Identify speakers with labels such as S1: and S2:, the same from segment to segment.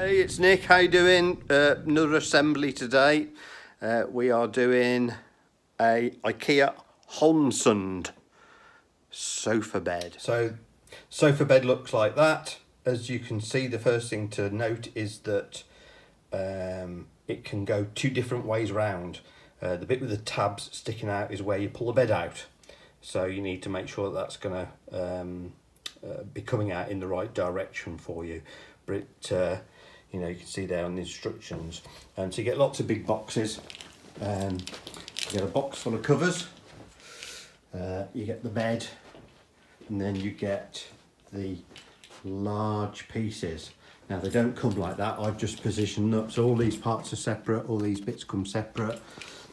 S1: Hey, it's Nick. How you doing? Uh, another assembly today. Uh, we are doing a IKEA Holmsund sofa bed. So, sofa bed looks like that. As you can see, the first thing to note is that um, it can go two different ways round. Uh, the bit with the tabs sticking out is where you pull the bed out. So you need to make sure that that's going to um, uh, be coming out in the right direction for you. But it, uh, you know, you can see there on the instructions. And so you get lots of big boxes. Um, you get a box full of covers. Uh, you get the bed, and then you get the large pieces. Now they don't come like that, I've just positioned up, so all these parts are separate, all these bits come separate,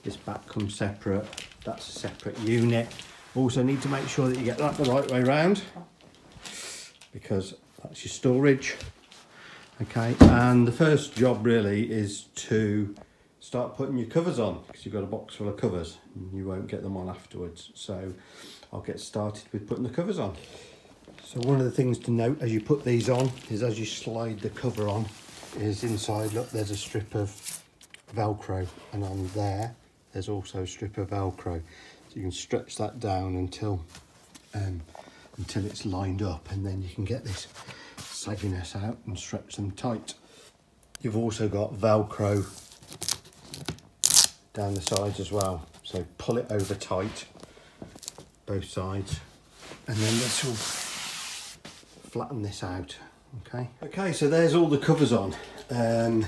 S1: this back comes separate, that's a separate unit. Also need to make sure that you get that the right way round, because that's your storage. Okay, and the first job really is to start putting your covers on, because you've got a box full of covers, and you won't get them on afterwards. So I'll get started with putting the covers on. So one of the things to note as you put these on is as you slide the cover on is inside, look, there's a strip of Velcro and on there, there's also a strip of Velcro. So you can stretch that down until, um, until it's lined up and then you can get this sagginess out and stretch them tight. You've also got Velcro down the sides as well. So pull it over tight, both sides, and then this will flatten this out okay okay so there's all the covers on um,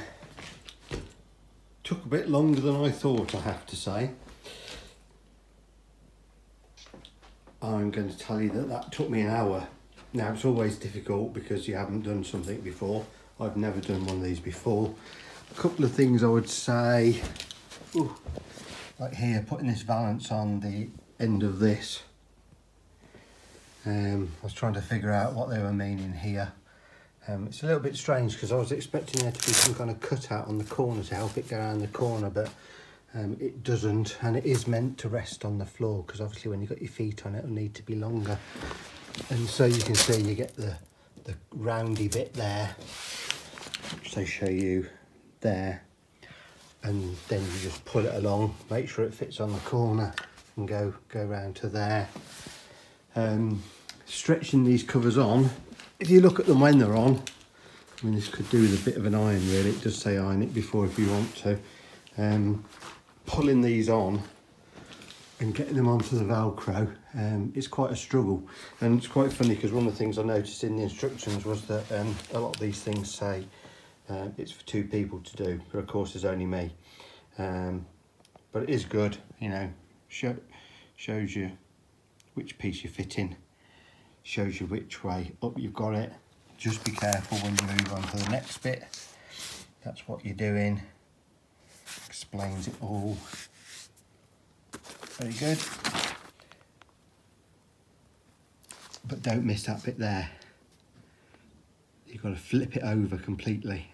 S1: took a bit longer than I thought I have to say I'm going to tell you that that took me an hour now it's always difficult because you haven't done something before I've never done one of these before a couple of things I would say ooh, like here putting this valance on the end of this um, I was trying to figure out what they were meaning here. Um, it's a little bit strange because I was expecting there to be some kind of cutout on the corner to help it go around the corner, but um, it doesn't. And it is meant to rest on the floor because obviously when you've got your feet on it, it'll need to be longer. And so you can see you get the, the roundy bit there, which they show you there. And then you just pull it along, make sure it fits on the corner and go, go round to there um, stretching these covers on. If you look at them when they're on, I mean, this could do with a bit of an iron really. It does say iron it before if you want to. Um, pulling these on and getting them onto the Velcro, um, it's quite a struggle. And it's quite funny because one of the things I noticed in the instructions was that um, a lot of these things say uh, it's for two people to do, but of course there's only me. Um, but it is good, you know, show, shows you which piece you fit in shows you which way up you've got it just be careful when you move on to the next bit that's what you're doing explains it all very good. But don't miss that bit there. You've got to flip it over completely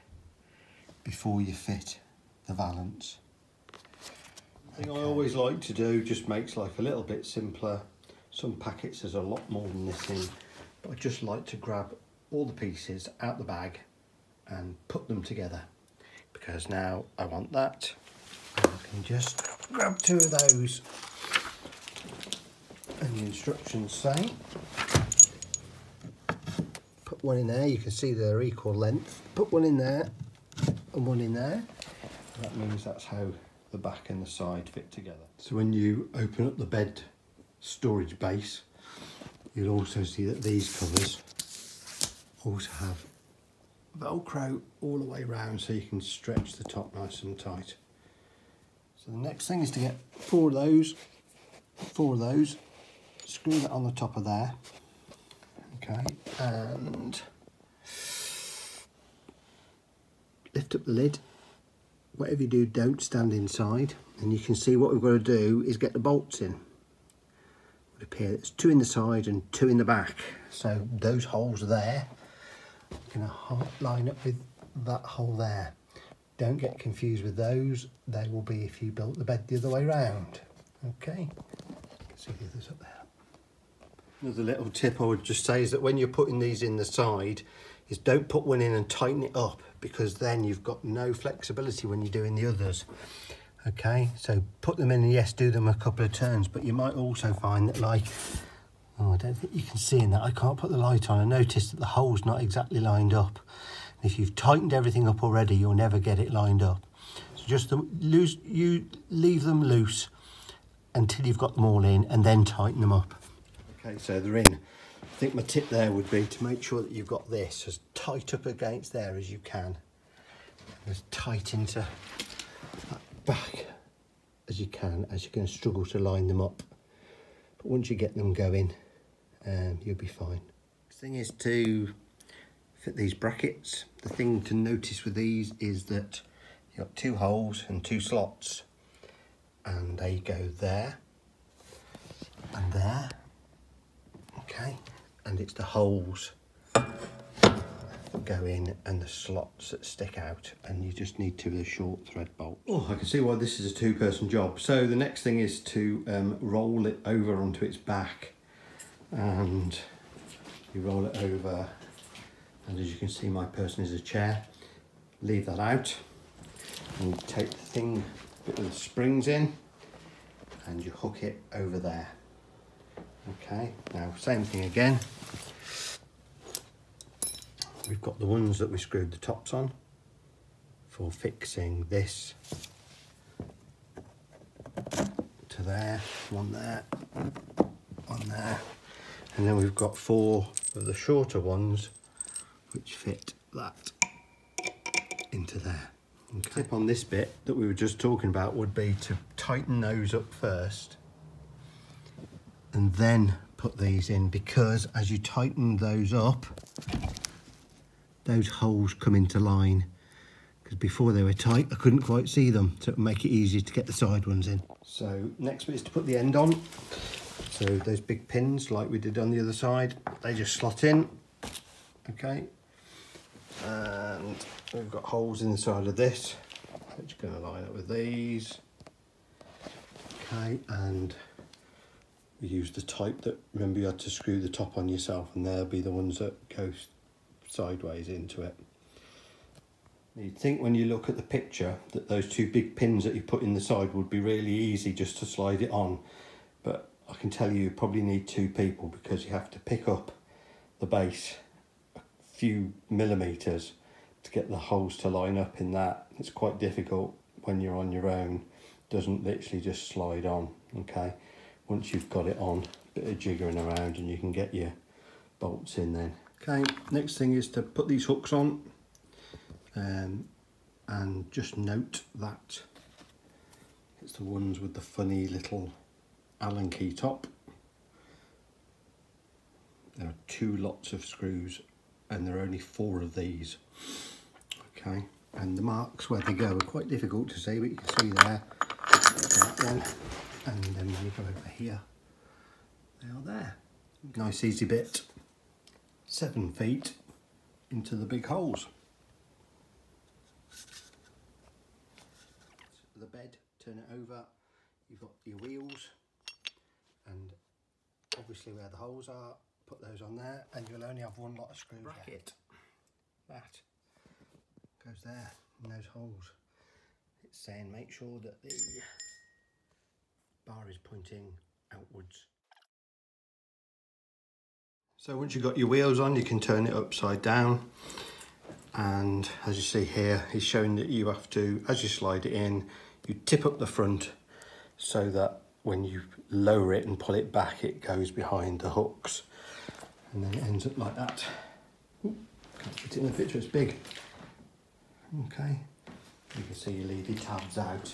S1: before you fit the valance. Thing I always like to do just makes life a little bit simpler. Some packets there's a lot more than this in, but I just like to grab all the pieces out the bag and put them together because now I want that. I can just grab two of those and the instructions say put one in there you can see they're equal length put one in there and one in there that means that's how the back and the side fit together so when you open up the bed storage base. You'll also see that these covers also have Velcro all the way around so you can stretch the top nice and tight. So the next thing is to get four of those, four of those, screw that on the top of there, okay, and lift up the lid. Whatever you do, don't stand inside. And you can see what we've got to do is get the bolts in. It would appear there's two in the side and two in the back. So those holes are there. Going to line up with that hole there don't get confused with those they will be if you built the bed the other way round okay see the others up there another little tip I would just say is that when you're putting these in the side is don't put one in and tighten it up because then you've got no flexibility when you're doing the others. Okay, so put them in and yes, do them a couple of turns, but you might also find that like, oh, I don't think you can see in that. I can't put the light on. I noticed that the hole's not exactly lined up. If you've tightened everything up already, you'll never get it lined up. So just the, loose, you leave them loose until you've got them all in and then tighten them up. Okay, so they're in. I think my tip there would be to make sure that you've got this as tight up against there as you can. As tight into that back as you can, as you're going to struggle to line them up. But once you get them going, um, you'll be fine. The thing is to fit these brackets. The thing to notice with these is that you've got two holes and two slots and they go there and there okay and it's the holes go in and the slots that stick out and you just need two of the short thread bolts. Oh, I can see why this is a two-person job. So the next thing is to um, roll it over onto its back and you roll it over and as you can see my person is a chair. Leave that out and take the thing, bit of the springs in and you hook it over there. Okay, now same thing again. We've got the ones that we screwed the tops on for fixing this to there, one there, one there. And then we've got four of the shorter ones which fit that into there. Okay. Tip on this bit that we were just talking about would be to tighten those up first and then put these in because as you tighten those up those holes come into line because before they were tight I couldn't quite see them so it would make it easier to get the side ones in. So next bit is to put the end on so those big pins like we did on the other side they just slot in okay and we've got holes inside of this which are going to line up with these. Okay and we use the type that remember you had to screw the top on yourself and they'll be the ones that go sideways into it. You'd think when you look at the picture that those two big pins that you put in the side would be really easy just to slide it on. But I can tell you you probably need two people because you have to pick up the base few millimeters to get the holes to line up in that. It's quite difficult when you're on your own. Doesn't literally just slide on, okay? Once you've got it on, a bit of jiggering around and you can get your bolts in then. Okay, next thing is to put these hooks on um, and just note that it's the ones with the funny little Allen key top. There are two lots of screws and there are only four of these. Okay and the marks where they go are quite difficult to see but you can see there that one and then when you go over here. They are there. Nice easy bit. Seven feet into the big holes. The bed turn it over. You've got your wheels and obviously where the holes are put those on there and you'll only have one lot of screws bracket that goes there in those holes. It's saying make sure that the bar is pointing outwards. So once you've got your wheels on, you can turn it upside down. And as you see here, he's showing that you have to, as you slide it in, you tip up the front so that when you lower it and pull it back, it goes behind the hooks. And then it ends up like that. Ooh, can't fit it in the picture, it's big. Okay, you can see you leave your tabs out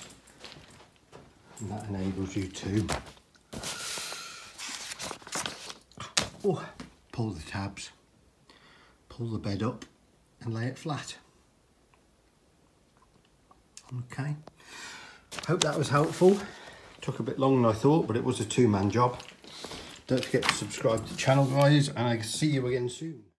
S1: and that enables you to oh, pull the tabs, pull the bed up and lay it flat. Okay, hope that was helpful. Took a bit longer than I thought, but it was a two-man job. Don't forget to subscribe to the channel, guys, and I see you again soon.